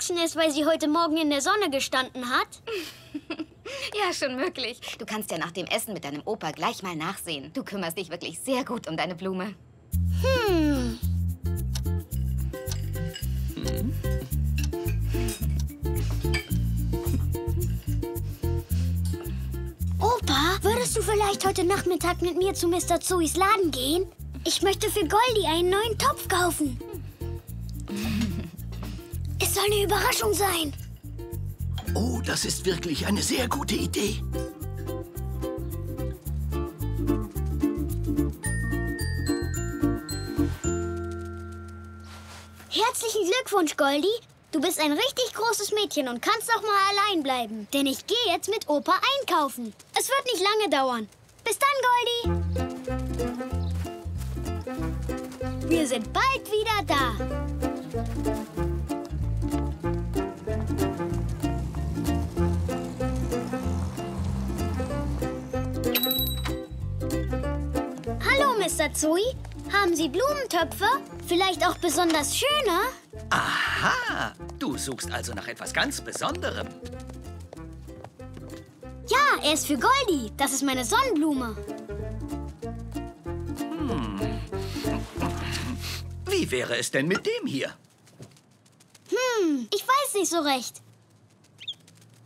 Gewachsen ist, weil sie heute Morgen in der Sonne gestanden hat? Ja, schon möglich. Du kannst ja nach dem Essen mit deinem Opa gleich mal nachsehen. Du kümmerst dich wirklich sehr gut um deine Blume. Hm. Opa, würdest du vielleicht heute Nachmittag mit mir zu Mr. Zoes Laden gehen? Ich möchte für Goldie einen neuen Topf kaufen. Es soll eine Überraschung sein. Oh, das ist wirklich eine sehr gute Idee. Herzlichen Glückwunsch, Goldie. Du bist ein richtig großes Mädchen und kannst auch mal allein bleiben. Denn ich gehe jetzt mit Opa einkaufen. Es wird nicht lange dauern. Bis dann, Goldie. Wir sind bald wieder da. Mr. Zoe. Haben Sie Blumentöpfe? Vielleicht auch besonders schöne? Aha, du suchst also nach etwas ganz Besonderem. Ja, er ist für Goldie. Das ist meine Sonnenblume. Wie wäre es denn mit dem hier? Hm, ich weiß nicht so recht.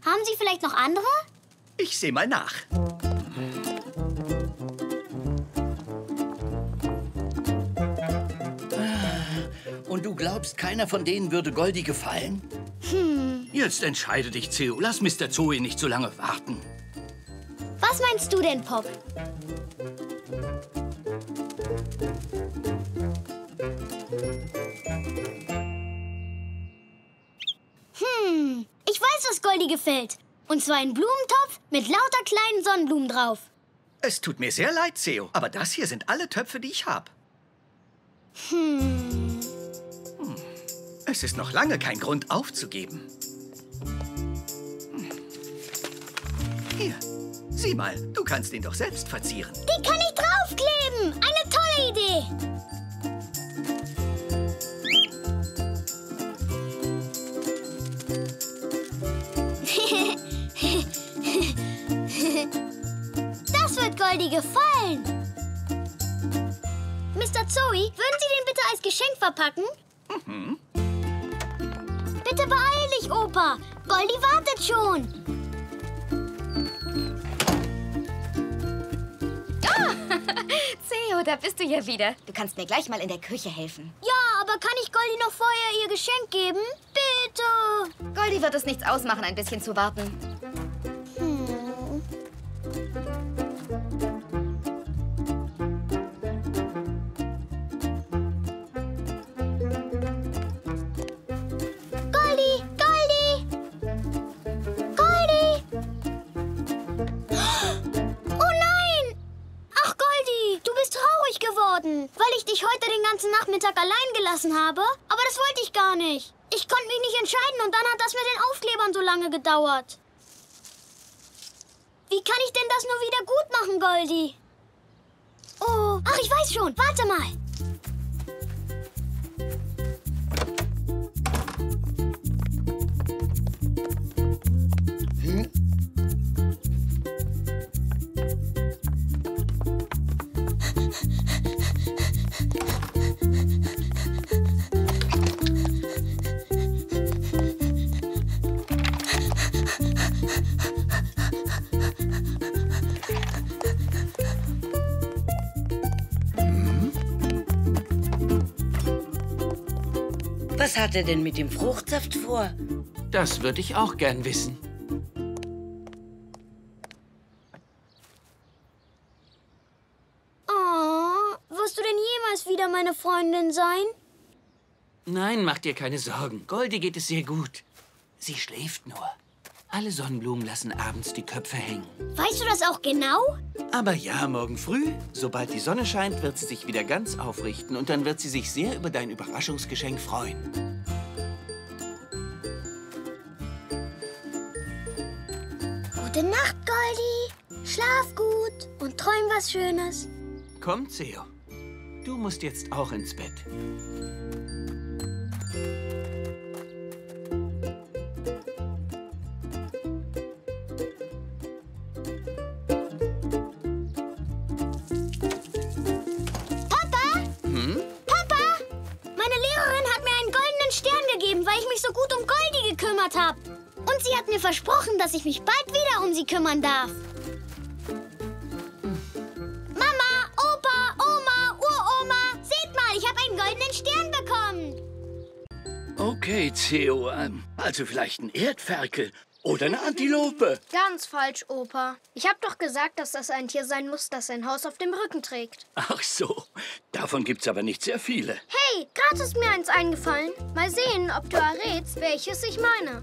Haben Sie vielleicht noch andere? Ich sehe mal nach. Und du glaubst, keiner von denen würde Goldie gefallen? Hm, Jetzt entscheide dich, Theo. Lass Mr. Zoe nicht so lange warten. was meinst du denn, Pop? Hm, ich weiß, was Goldie gefällt. Und zwar ein Blumentopf mit lauter kleinen Sonnenblumen drauf. Es tut mir sehr leid, Theo, aber das hier sind alle Töpfe, die ich habe. Hm, Es ist noch lange kein Grund aufzugeben. Hm. Hier, sieh mal, du kannst ihn doch selbst verzieren. die kann ich draufkleben. Eine tolle Idee. Das wird Goldie gefallen. Mr. Zoe, würden Sie den bitte als Geschenk verpacken? Bitte beeil dich, Opa. Goldie wartet schon. Theo, da bist du ja wieder. Du kannst mir gleich mal in der Küche helfen. Ja, aber kann ich Goldie noch vorher ihr Geschenk geben? Bitte. Goldie wird es nichts ausmachen, ein bisschen zu warten. Gedauert. Wie kann ich denn das nur wieder gut machen, Goldie? Oh, ach, ich weiß schon. Warte mal. Hat er denn mit dem Fruchtsaft vor? Das würde ich auch gern wissen. Oh, wirst du denn jemals wieder meine Freundin sein? Nein, mach dir keine Sorgen. Goldie geht es sehr gut. Sie schläft nur. Alle Sonnenblumen lassen abends die Köpfe hängen. Weißt du das auch genau? Aber ja, morgen früh, sobald die Sonne scheint, wird sie sich wieder ganz aufrichten und dann wird sie sich sehr über dein Überraschungsgeschenk freuen. Gute Nacht, Goldie. Schlaf gut und träum was Schönes. Komm, Theo. Du musst jetzt auch ins Bett. Gekümmert habe. Und sie hat mir versprochen, dass ich mich bald wieder um sie kümmern darf. Mama, Opa, Oma, Uroma, seht mal, ich habe einen goldenen Stern bekommen. Okay, Theo, ähm, also vielleicht ein Erdferkel. Oder eine Antilope. Ganz falsch, Opa. Ich habe doch gesagt, dass das ein Tier sein muss, das sein Haus auf dem Rücken trägt. Ach so, davon gibt's aber nicht sehr viele. Hey, gerade ist mir eins eingefallen. Mal sehen, ob du errätst, welches ich meine.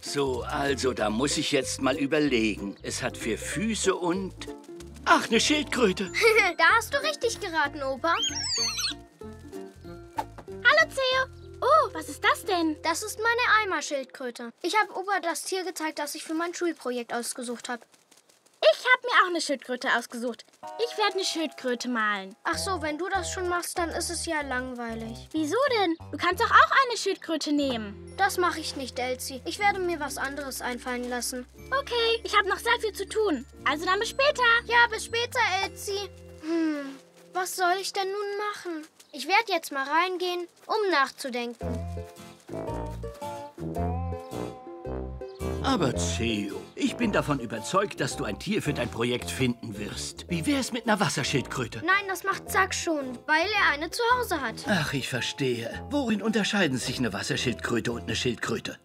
So, also, da muss ich jetzt mal überlegen. Es hat vier Füße und... Ach, eine Schildkröte. da hast du richtig geraten, Opa. Hallo, Theo. Oh, was ist das denn? Das ist meine Eimerschildkröte. Ich habe Opa das Tier gezeigt, das ich für mein Schulprojekt ausgesucht habe. Ich habe mir auch eine Schildkröte ausgesucht. Ich werde eine Schildkröte malen. Ach so, wenn du das schon machst, dann ist es ja langweilig. Wieso denn? Du kannst doch auch eine Schildkröte nehmen. Das mache ich nicht, Elsie. Ich werde mir was anderes einfallen lassen. Okay, ich habe noch sehr viel zu tun. Also dann bis später. Ja, bis später, Elsie. Hm, was soll ich denn nun machen? Ich werde jetzt mal reingehen, um nachzudenken. Aber Theo, ich bin davon überzeugt, dass du ein Tier für dein Projekt finden wirst. Wie wär's mit einer Wasserschildkröte? Nein, das macht Zack schon, weil er eine zu Hause hat. Ach, ich verstehe. Worin unterscheiden sich eine Wasserschildkröte und eine Schildkröte?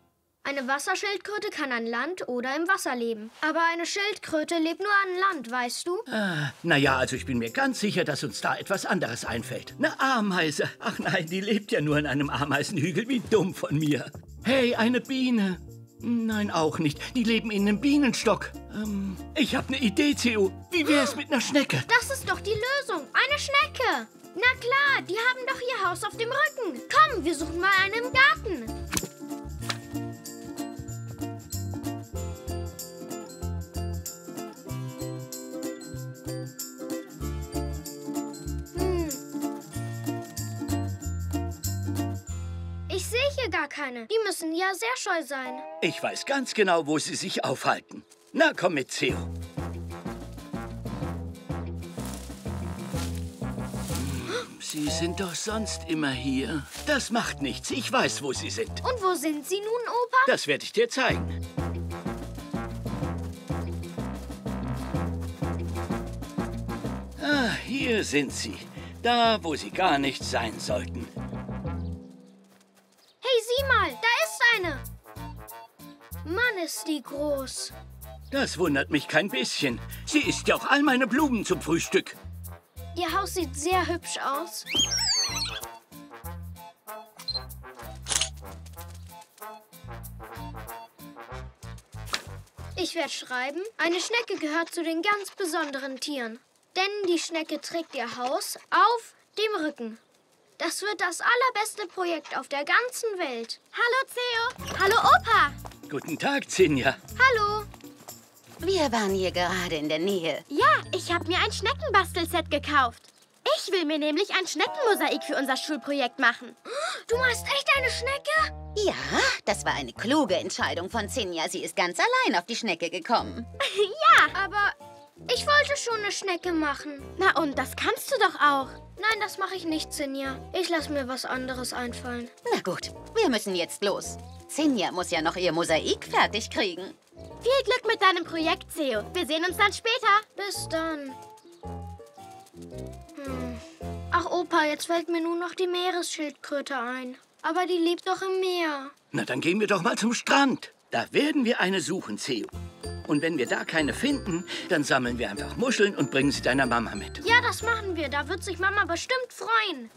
Eine Wasserschildkröte kann an Land oder im Wasser leben. Aber eine Schildkröte lebt nur an Land, weißt du? Ah, naja, also ich bin mir ganz sicher, dass uns da etwas anderes einfällt. Eine Ameise. Ach nein, die lebt ja nur in einem Ameisenhügel. Wie dumm von mir. Hey, eine Biene. Nein, auch nicht. Die leben in einem Bienenstock. Ähm, ich habe eine Idee, Theo. Wie wär's mit einer Schnecke? Das ist doch die Lösung. Eine Schnecke. Na klar, die haben doch ihr Haus auf dem Rücken. Komm, wir suchen mal eine im Garten. Sehe hier gar keine. Die müssen ja sehr scheu sein. Ich weiß ganz genau, wo sie sich aufhalten. Na, komm mit, Theo. Sie sind doch sonst immer hier. Das macht nichts. Ich weiß, wo Sie sind. Und wo sind sie nun, Opa? Das werde ich dir zeigen. Ah, hier sind sie. Da, wo sie gar nicht sein sollten. Ist die groß. Das wundert mich kein bisschen. Sie isst ja auch all meine Blumen zum Frühstück. Ihr Haus sieht sehr hübsch aus. Ich werde schreiben, eine Schnecke gehört zu den ganz besonderen Tieren. Denn die Schnecke trägt ihr Haus auf dem Rücken. Das wird das allerbeste Projekt auf der ganzen Welt. Hallo, Theo. Hallo, Opa. Guten Tag, Zinja. Hallo. Wir waren hier gerade in der Nähe. Ja, ich habe mir ein Schneckenbastelset gekauft. Ich will mir nämlich ein Schneckenmosaik für unser Schulprojekt machen. Du machst echt eine Schnecke? Ja, das war eine kluge Entscheidung von Zinja. Sie ist ganz allein auf die Schnecke gekommen. ja. Aber ich wollte schon eine Schnecke machen. Na und, das kannst du doch auch. Nein, das mache ich nicht, Zinja. Ich lasse mir was anderes einfallen. Na gut, wir müssen jetzt los. Zinja muss ja noch ihr Mosaik fertig kriegen. Viel Glück mit deinem Projekt, Theo. Wir sehen uns dann später. Bis dann. Hm. Ach, Opa, jetzt fällt mir nur noch die Meeresschildkröte ein. Aber die lebt doch im Meer. Na, dann gehen wir doch mal zum Strand. Da werden wir eine suchen, Theo. Und wenn wir da keine finden, dann sammeln wir einfach Muscheln und bringen sie deiner Mama mit. Ja, das machen wir. Da wird sich Mama bestimmt freuen.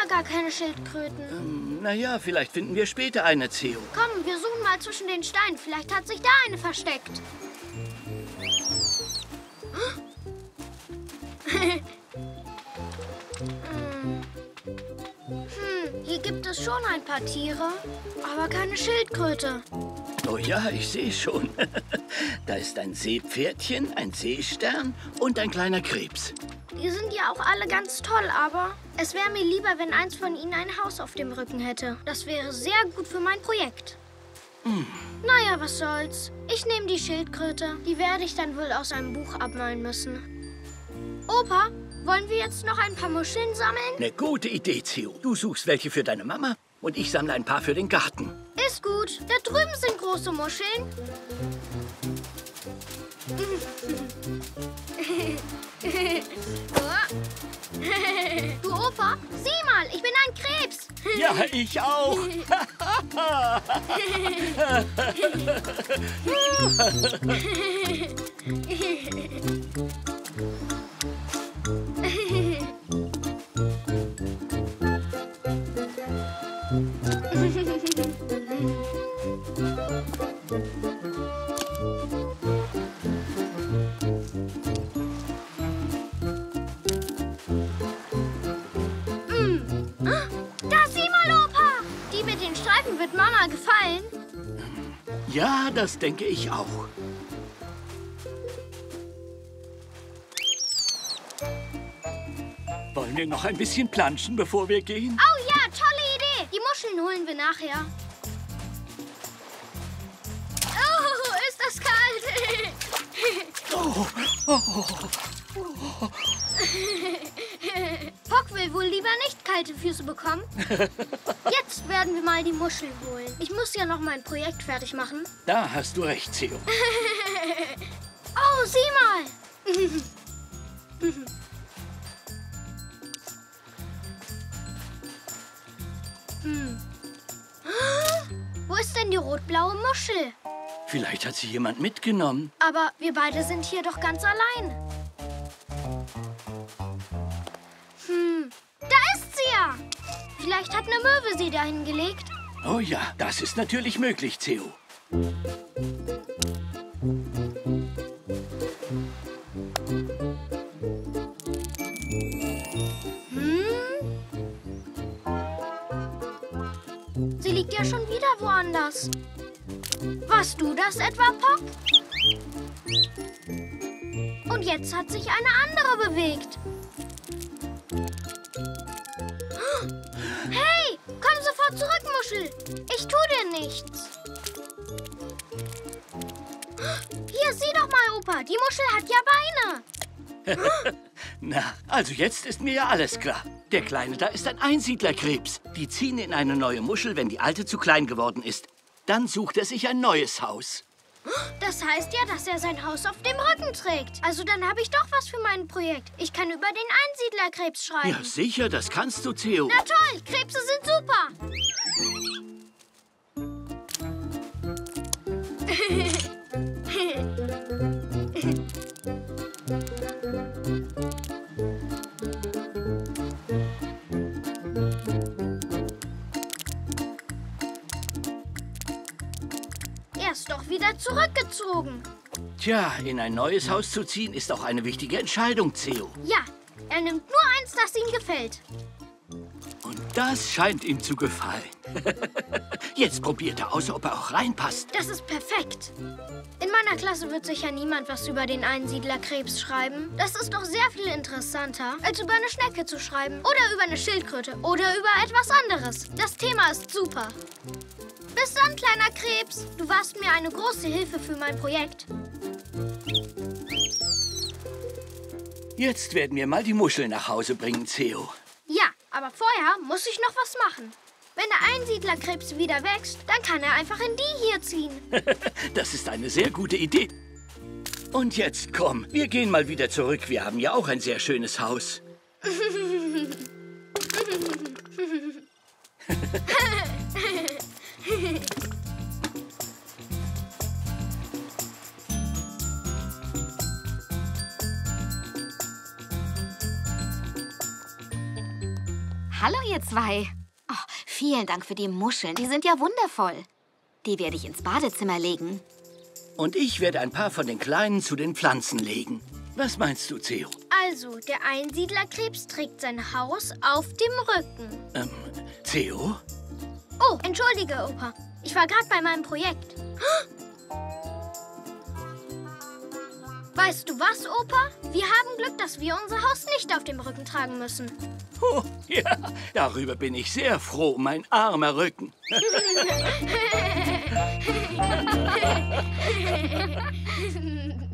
Ja gar keine Schildkröten. Ähm, naja, vielleicht finden wir später eine, Theo. Komm, wir suchen mal zwischen den Steinen. Vielleicht hat sich da eine versteckt. Hm. Hm, hier gibt es schon ein paar Tiere, aber keine Schildkröte. Oh ja, ich sehe schon. da ist ein Seepferdchen, ein Seestern und ein kleiner Krebs. Die sind ja auch alle ganz toll, aber es wäre mir lieber, wenn eins von ihnen ein Haus auf dem Rücken hätte. Das wäre sehr gut für mein Projekt. Hm. Naja, was soll's. Ich nehme die Schildkröte. Die werde ich dann wohl aus einem Buch abmalen müssen. Opa, Wollen wir jetzt noch ein paar Muscheln sammeln? Eine gute Idee, Theo. Du suchst welche für deine Mama und ich sammle ein paar für den Garten. Ist gut. Da drüben sind große Muscheln. Opa, sieh mal, ich bin ein Krebs. Ja, ich auch. das denke ich auch. Wollen wir noch ein bisschen planschen, bevor wir gehen? Oh ja, tolle Idee. Die Muscheln holen wir nachher. Oh, ist das kalt. Oh, Pock will wohl lieber nicht kalte Füße bekommen. Jetzt werden wir mal die Muscheln holen. Ich muss ja noch mein Projekt fertig machen. Da hast du recht, Theo. Oh, sieh mal. Hm. Wo ist denn die rot-blaue Muschel? Vielleicht hat sie jemand mitgenommen. Aber wir beide sind hier doch ganz allein. Vielleicht hat eine Möwe sie dahin gelegt. Oh ja, das ist natürlich möglich, Theo. Sie liegt ja schon wieder woanders. Warst du das etwa, Pop? Und jetzt hat sich eine andere bewegt. Komm zurück, Muschel. Ich tu dir nichts. Hier, sieh doch mal, Opa. Die Muschel hat ja Beine. Na, also jetzt ist mir ja alles klar. Der Kleine da ist ein Einsiedlerkrebs. Die ziehen in eine neue Muschel, wenn die alte zu klein geworden ist. Dann sucht er sich ein neues Haus. Das heißt ja, dass er sein Haus auf dem Rücken trägt. Also dann habe ich doch was für mein Projekt. Ich kann über den Einsiedlerkrebs schreiben. Ja, sicher, das kannst du, Theo. Na toll, Krebse sind super. Er ist doch wieder zurückgezogen. Tja, in ein neues Haus zu ziehen, ist auch eine wichtige Entscheidung, Theo. Ja, er nimmt nur eins, das ihm gefällt. Und das scheint ihm zu gefallen. Jetzt probiert er aus, ob er auch reinpasst. Das ist perfekt. In meiner Klasse wird sicher niemand was über den Einsiedlerkrebs schreiben. Das ist doch sehr viel interessanter, als über eine Schnecke zu schreiben. Oder über eine Schildkröte. Oder über etwas anderes. Das Thema ist super. Bis dann, kleiner Krebs. Du warst mir eine große Hilfe für mein Projekt. Jetzt werden wir mal die Muschel nach Hause bringen, Theo. Ja, aber vorher muss ich noch was machen. Wenn der Einsiedlerkrebs wieder wächst, dann kann er einfach in die hier ziehen. Das ist eine sehr gute Idee. Und jetzt komm, wir gehen mal wieder zurück. Wir haben ja auch ein sehr schönes Haus. Hallo, ihr zwei. Oh, vielen Dank für die Muscheln. Die sind ja wundervoll. Die werde ich ins Badezimmer legen. Und ich werde ein paar von den Kleinen zu den Pflanzen legen. Was meinst du, Theo? Also, der Einsiedlerkrebs trägt sein Haus auf dem Rücken. Ähm, Theo? Oh, entschuldige, Opa. Ich war gerade bei meinem Projekt. Weißt du was, Opa? Wir haben Glück, dass wir unser Haus nicht auf dem Rücken tragen müssen. Oh, ja, darüber bin ich sehr froh, mein armer Rücken.